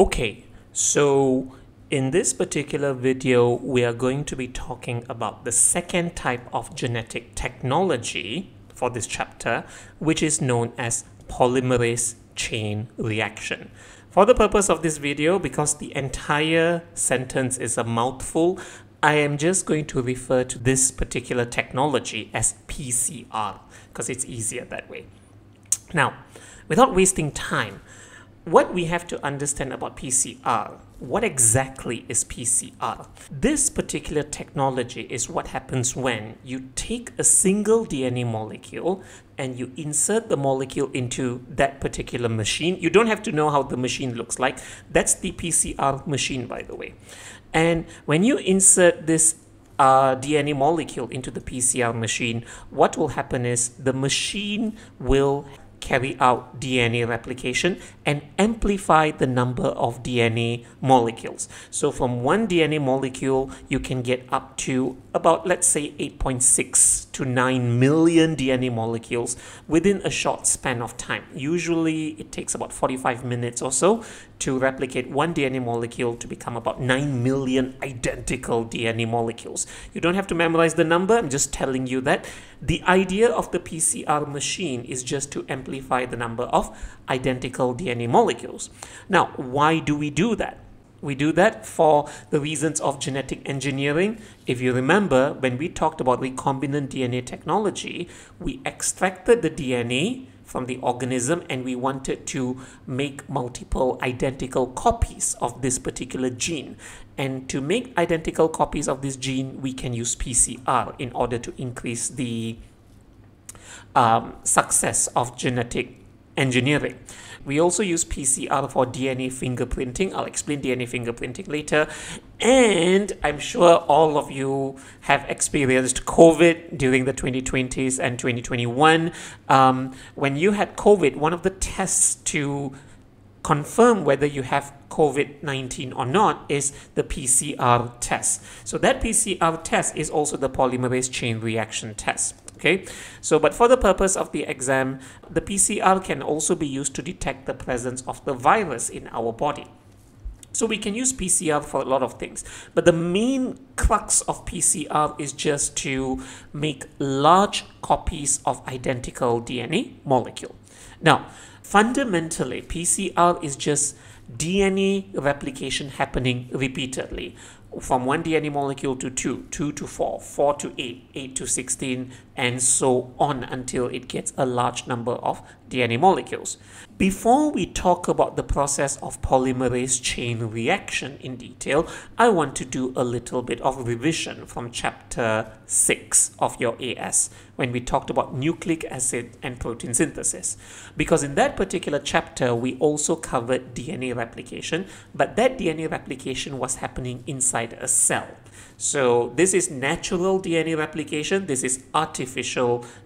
Okay, so in this particular video, we are going to be talking about the second type of genetic technology for this chapter, which is known as polymerase chain reaction. For the purpose of this video, because the entire sentence is a mouthful, I am just going to refer to this particular technology as PCR because it's easier that way. Now, without wasting time, what we have to understand about PCR, what exactly is PCR? This particular technology is what happens when you take a single DNA molecule and you insert the molecule into that particular machine. You don't have to know how the machine looks like. That's the PCR machine, by the way. And when you insert this uh, DNA molecule into the PCR machine, what will happen is the machine will carry out DNA replication and amplify the number of DNA molecules. So from one DNA molecule, you can get up to about, let's say, 8.6 to 9 million DNA molecules within a short span of time. Usually it takes about 45 minutes or so to replicate one DNA molecule to become about 9 million identical DNA molecules. You don't have to memorize the number, I'm just telling you that the idea of the PCR machine is just to amplify the number of identical DNA molecules. Now, why do we do that? We do that for the reasons of genetic engineering. If you remember, when we talked about recombinant DNA technology, we extracted the DNA from the organism and we wanted to make multiple identical copies of this particular gene. And to make identical copies of this gene, we can use PCR in order to increase the um, success of genetic engineering. We also use PCR for DNA fingerprinting. I'll explain DNA fingerprinting later. And I'm sure all of you have experienced COVID during the 2020s and 2021. Um, when you had COVID, one of the tests to confirm whether you have COVID 19 or not is the PCR test. So, that PCR test is also the polymerase chain reaction test. Okay, so but for the purpose of the exam, the PCR can also be used to detect the presence of the virus in our body. So we can use PCR for a lot of things, but the main crux of PCR is just to make large copies of identical DNA molecule. Now, fundamentally, PCR is just DNA replication happening repeatedly from one DNA molecule to 2, 2 to 4, 4 to 8, 8 to 16, and so on until it gets a large number of DNA molecules. Before we talk about the process of polymerase chain reaction in detail, I want to do a little bit of revision from chapter 6 of your AS when we talked about nucleic acid and protein synthesis. Because in that particular chapter, we also covered DNA replication, but that DNA replication was happening inside a cell. So this is natural DNA replication. This is artificial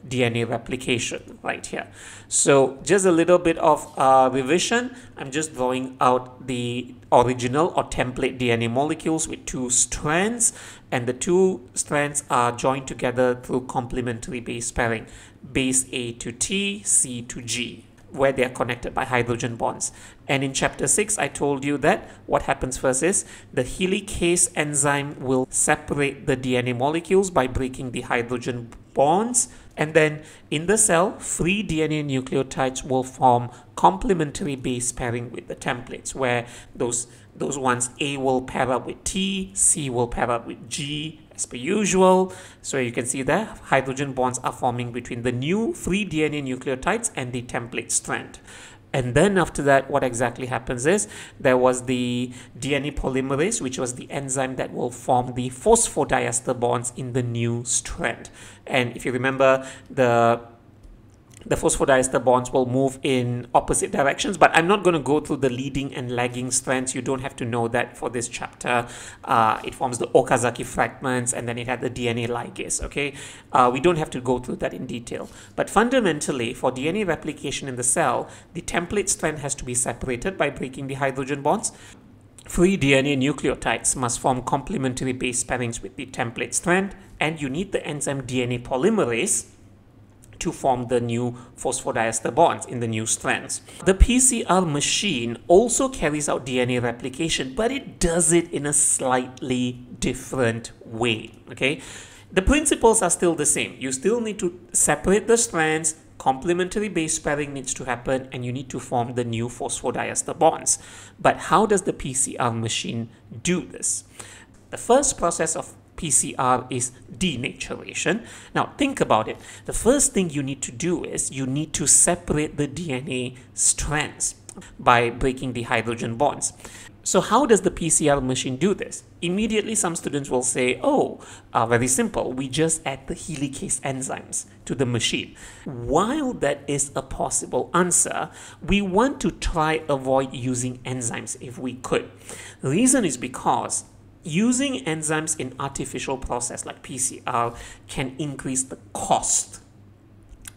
DNA replication right here. So just a little bit of uh, revision. I'm just drawing out the original or template DNA molecules with two strands and the two strands are joined together through complementary base pairing. Base A to T, C to G where they are connected by hydrogen bonds. And in chapter 6, I told you that what happens first is the helicase enzyme will separate the DNA molecules by breaking the hydrogen bonds. And then in the cell, free DNA nucleotides will form complementary base pairing with the templates, where those, those ones A will pair up with T, C will pair up with G, as per usual. So you can see the hydrogen bonds are forming between the new free DNA nucleotides and the template strand. And then after that, what exactly happens is there was the DNA polymerase, which was the enzyme that will form the phosphodiester bonds in the new strand. And if you remember, the the phosphodiester bonds will move in opposite directions, but I'm not going to go through the leading and lagging strands. You don't have to know that for this chapter. Uh, it forms the Okazaki fragments and then it had the DNA ligase, okay? Uh, we don't have to go through that in detail. But fundamentally, for DNA replication in the cell, the template strand has to be separated by breaking the hydrogen bonds. Free DNA nucleotides must form complementary base pairings with the template strand, and you need the enzyme DNA polymerase to form the new phosphodiester bonds in the new strands. The PCR machine also carries out DNA replication, but it does it in a slightly different way. Okay, the principles are still the same. You still need to separate the strands, complementary base pairing needs to happen and you need to form the new phosphodiester bonds. But how does the PCR machine do this? The first process of PCR is denaturation. Now think about it. The first thing you need to do is you need to separate the DNA strands by breaking the hydrogen bonds. So how does the PCR machine do this? Immediately some students will say, oh, uh, very simple, we just add the helicase enzymes to the machine. While that is a possible answer, we want to try avoid using enzymes if we could. The reason is because using enzymes in artificial process like PCR can increase the cost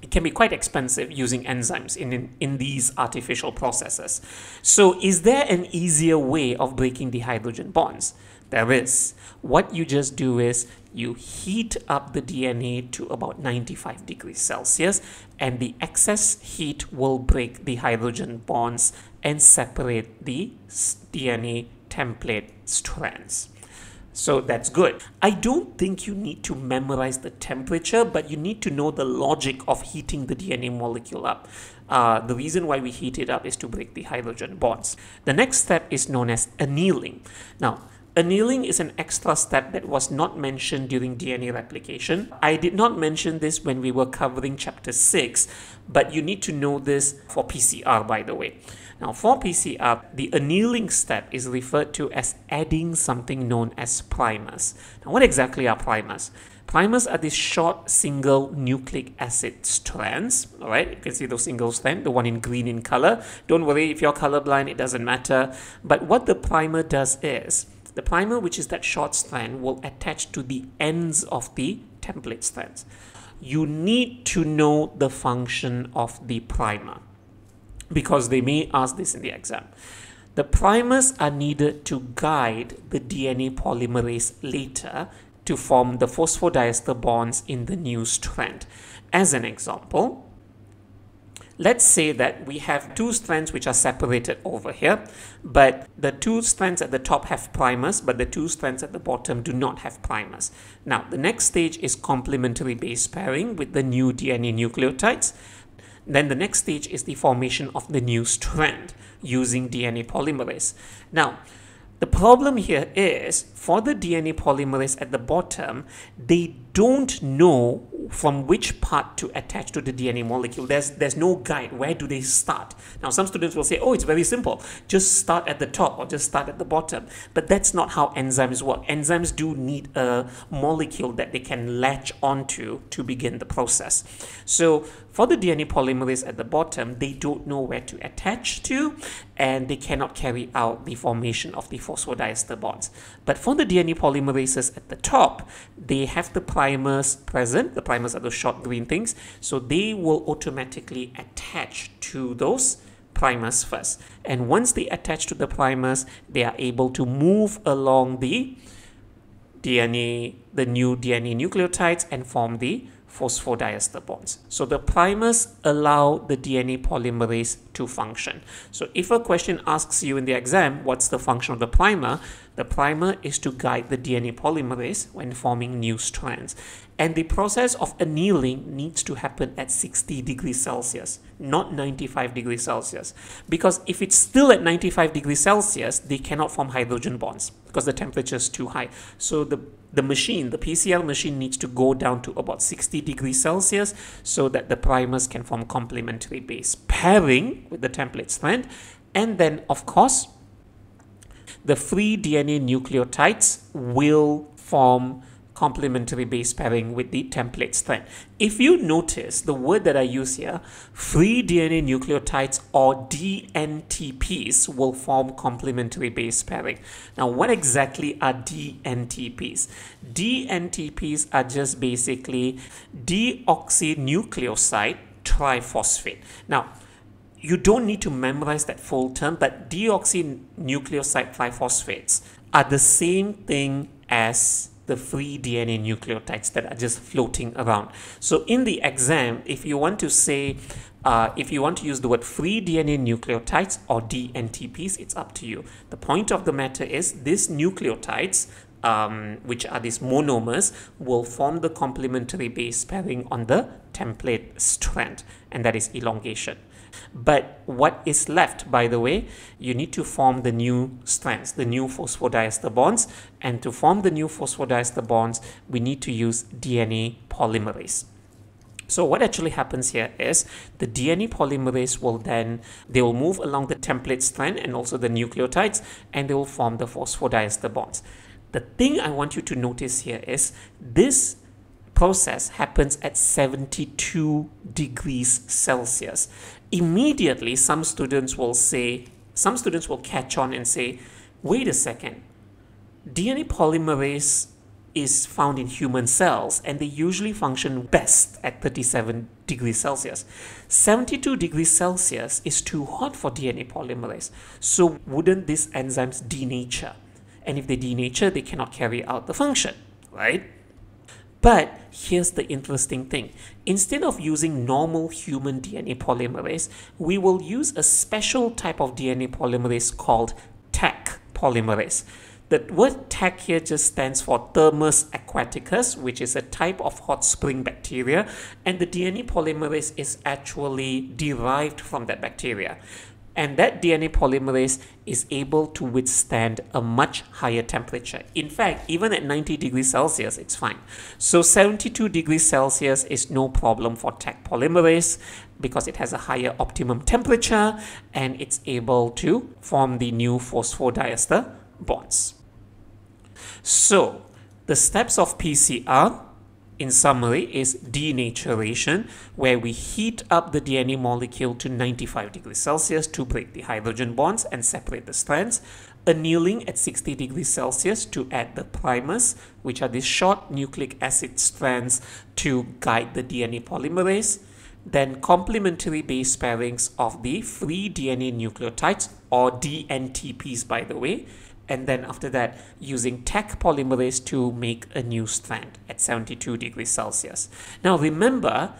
it can be quite expensive using enzymes in, in, in, these artificial processes. So is there an easier way of breaking the hydrogen bonds? There is. What you just do is you heat up the DNA to about 95 degrees Celsius and the excess heat will break the hydrogen bonds and separate the DNA template strands. So that's good. I don't think you need to memorize the temperature, but you need to know the logic of heating the DNA molecule up. Uh, the reason why we heat it up is to break the hydrogen bonds. The next step is known as annealing. Now, Annealing is an extra step that was not mentioned during DNA replication. I did not mention this when we were covering chapter 6, but you need to know this for PCR by the way. Now for PCR, the annealing step is referred to as adding something known as primers. Now what exactly are primers? Primers are these short single nucleic acid strands. All right, you can see those single strands, the one in green in color. Don't worry if you're colorblind, it doesn't matter. But what the primer does is the primer, which is that short strand, will attach to the ends of the template strands. You need to know the function of the primer because they may ask this in the exam. The primers are needed to guide the DNA polymerase later to form the phosphodiester bonds in the new strand. As an example, Let's say that we have two strands which are separated over here, but the two strands at the top have primers, but the two strands at the bottom do not have primers. Now, the next stage is complementary base pairing with the new DNA nucleotides. Then the next stage is the formation of the new strand using DNA polymerase. Now, the problem here is for the DNA polymerase at the bottom, they don't know from which part to attach to the DNA molecule. There's, there's no guide. Where do they start? Now, some students will say, oh, it's very simple. Just start at the top or just start at the bottom. But that's not how enzymes work. Enzymes do need a molecule that they can latch onto to begin the process. So for the DNA polymerase at the bottom, they don't know where to attach to and they cannot carry out the formation of the phosphodiester bonds. But for the DNA polymerases at the top, they have the primers present. The primers are those short green things. So they will automatically attach to those primers first. And once they attach to the primers, they are able to move along the DNA, the new DNA nucleotides and form the phosphodiester bonds. So the primers allow the DNA polymerase to function. So if a question asks you in the exam, what's the function of the primer? The primer is to guide the DNA polymerase when forming new strands. And the process of annealing needs to happen at 60 degrees Celsius, not 95 degrees Celsius. Because if it's still at 95 degrees Celsius, they cannot form hydrogen bonds because the temperature is too high. So the, the machine, the PCR machine needs to go down to about 60 degrees Celsius so that the primers can form complementary base pairing with the template strand. And then, of course, the free DNA nucleotides will form complementary base pairing with the template strand. If you notice the word that I use here, free DNA nucleotides or DNTPs will form complementary base pairing. Now, what exactly are DNTPs? DNTPs are just basically deoxynucleoside triphosphate. Now, you don't need to memorize that full term, but deoxynucleoside triphosphates are the same thing as the free DNA nucleotides that are just floating around. So in the exam, if you want to say, uh, if you want to use the word free DNA nucleotides or DNTPs, it's up to you. The point of the matter is these nucleotides, um, which are these monomers, will form the complementary base pairing on the template strand, and that is elongation. But what is left, by the way, you need to form the new strands, the new phosphodiester bonds. And to form the new phosphodiester bonds, we need to use DNA polymerase. So what actually happens here is the DNA polymerase will then, they will move along the template strand and also the nucleotides and they will form the phosphodiester bonds. The thing I want you to notice here is this process happens at 72 degrees Celsius. Immediately, some students will say, some students will catch on and say, wait a second, DNA polymerase is found in human cells and they usually function best at 37 degrees Celsius. 72 degrees Celsius is too hot for DNA polymerase. So wouldn't these enzymes denature? And if they denature, they cannot carry out the function, right? But here's the interesting thing. Instead of using normal human DNA polymerase, we will use a special type of DNA polymerase called Taq polymerase. The word Taq here just stands for Thermus aquaticus, which is a type of hot spring bacteria, and the DNA polymerase is actually derived from that bacteria and that DNA polymerase is able to withstand a much higher temperature. In fact, even at 90 degrees Celsius, it's fine. So 72 degrees Celsius is no problem for Taq polymerase because it has a higher optimum temperature and it's able to form the new phosphodiester bonds. So the steps of PCR in summary is denaturation where we heat up the DNA molecule to 95 degrees Celsius to break the hydrogen bonds and separate the strands annealing at 60 degrees Celsius to add the primers which are these short nucleic acid strands to guide the DNA polymerase then complementary base pairings of the free DNA nucleotides or DNTPs by the way and then after that using Taq polymerase to make a new strand at 72 degrees Celsius. Now remember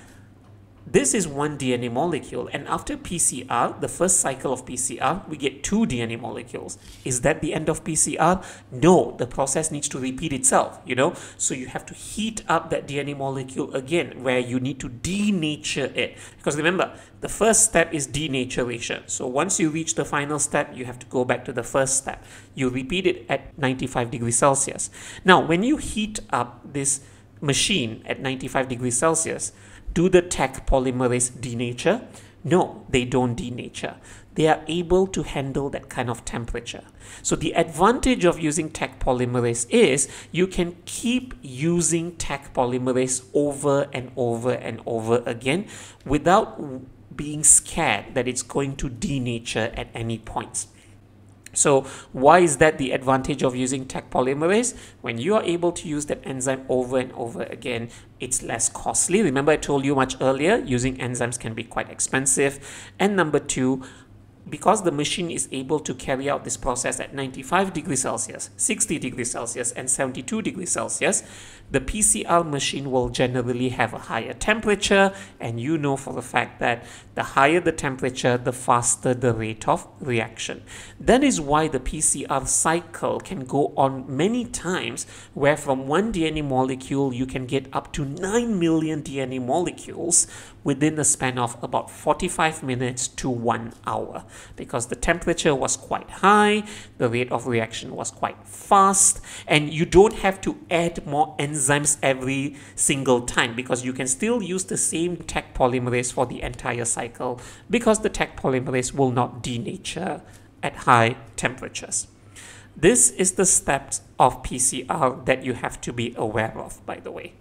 this is one DNA molecule and after PCR, the first cycle of PCR, we get two DNA molecules. Is that the end of PCR? No, the process needs to repeat itself, you know? So you have to heat up that DNA molecule again where you need to denature it. Because remember, the first step is denaturation. So once you reach the final step, you have to go back to the first step. You repeat it at 95 degrees Celsius. Now, when you heat up this machine at 95 degrees Celsius, do the Taq polymerase denature? No, they don't denature. They are able to handle that kind of temperature. So the advantage of using Taq polymerase is you can keep using Taq polymerase over and over and over again without being scared that it's going to denature at any point. So why is that the advantage of using Taq polymerase? When you are able to use that enzyme over and over again, it's less costly. Remember I told you much earlier, using enzymes can be quite expensive. And number two, because the machine is able to carry out this process at 95 degrees Celsius, 60 degrees Celsius, and 72 degrees Celsius, the PCR machine will generally have a higher temperature, and you know for the fact that the higher the temperature, the faster the rate of reaction. That is why the PCR cycle can go on many times, where from one DNA molecule you can get up to 9 million DNA molecules within the span of about 45 minutes to one hour because the temperature was quite high, the rate of reaction was quite fast, and you don't have to add more enzymes every single time because you can still use the same Taq polymerase for the entire cycle because the Taq polymerase will not denature at high temperatures. This is the steps of PCR that you have to be aware of, by the way.